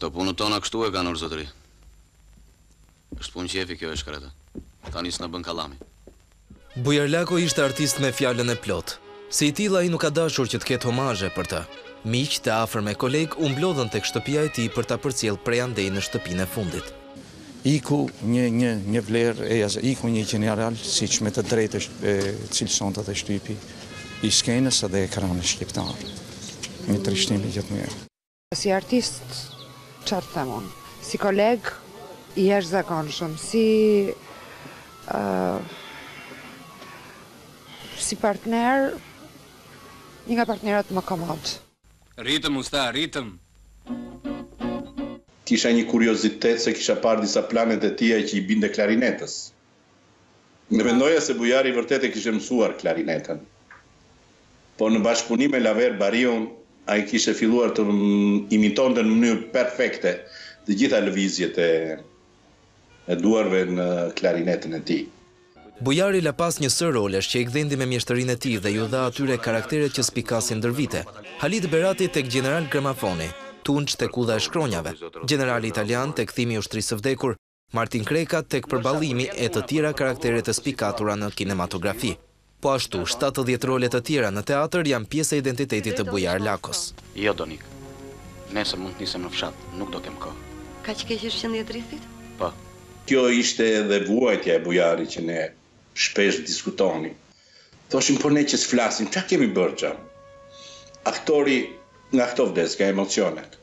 Këto punë tona kështu e kanë or zotëri. Është punë qefi kjo e shkreta. Tani s'na bën kallami. Bujar Lako ishte artist me fjalën e plotë. Si i tillë ai nuk ka dashur që të ketë homazhe për të. Miq, të afërm e kolegë u mblodhën tek shtëpia e tij për ta përcjellë prej andej në shtëpinë e fundit. Iku një një një vlerë e jashtë, iku një gjeneral, siç me të drejtë e cilësonte dhe shtypi i skenës dhe ekranit shqiptar. Një trishtim i gjithë mirë. Si artist, çar të them unë? Si koleg, i jashtëzakonshëm, si si partner, një nga partnerët më komodë. Ritëm usta ritëm. Kisha një kuriozitet se kisha parë disa planet e tija që i binte klarinetës. Mendoja se Bujari vërtet e kishte mësuar klarinetën. Por në bashkëpunim me Laver Bariun, ai kishte filluar të imitonte në mënyrë perfekte të gjitha lëvizjet e. e duarve në klarinetin e tij. Bujari la pas një sërë rolesh që i gdhendi me mjeshtërinë e tij dhe iu dha atyre karakteret që spikasin ndër vite, Halit Berati tek Gjeneral Gramafoni, Tunç tek Udha e Shkronjave, Gjenerali italian tek Kthimi i Ushtrisë së Vdekur, Martin Kreka tek Përballimi e të tjera karaktere të spikatura në kinematografi. Po ashtu, shtatëdhjetë role të tjera në teatër janë pjesë e identitetit të Bujar Lakos. Jo, Donikë. Nesër mund të nisem në fshat, nuk do kem kohë. Kaq keq është gjendja e drithit? Po. Kjo ishte edhe vuajtja e Bujarit që ne shpesh diskutonim. Thoshim po ne që s'flasim, ça kemi bërë xha? Aktori nga këto vdes, nga emocionet.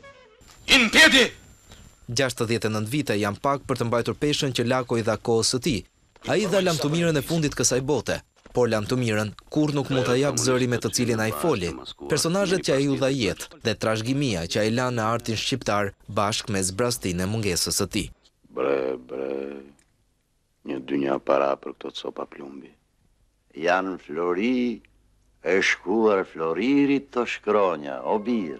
Im pjedi! Gjashtëdhjetë e nëntë vite janë pak për të mbajtur peshën që Lako i dha kohës së tij, Ai dha lamtumirën e fundit kësaj bote, por lamtumirën kurrë nuk mund ta japë zëri me të cilin ai foli, personazhet që ai u dha jetë dhe trashëgimia që ai la në artin shqiptar bashkë me zbrastinë e mungesës së tij. Bre, bre, një dynja para për këto copa plumbi. Janë flori e shkuar floririt kto shkronja, o bir!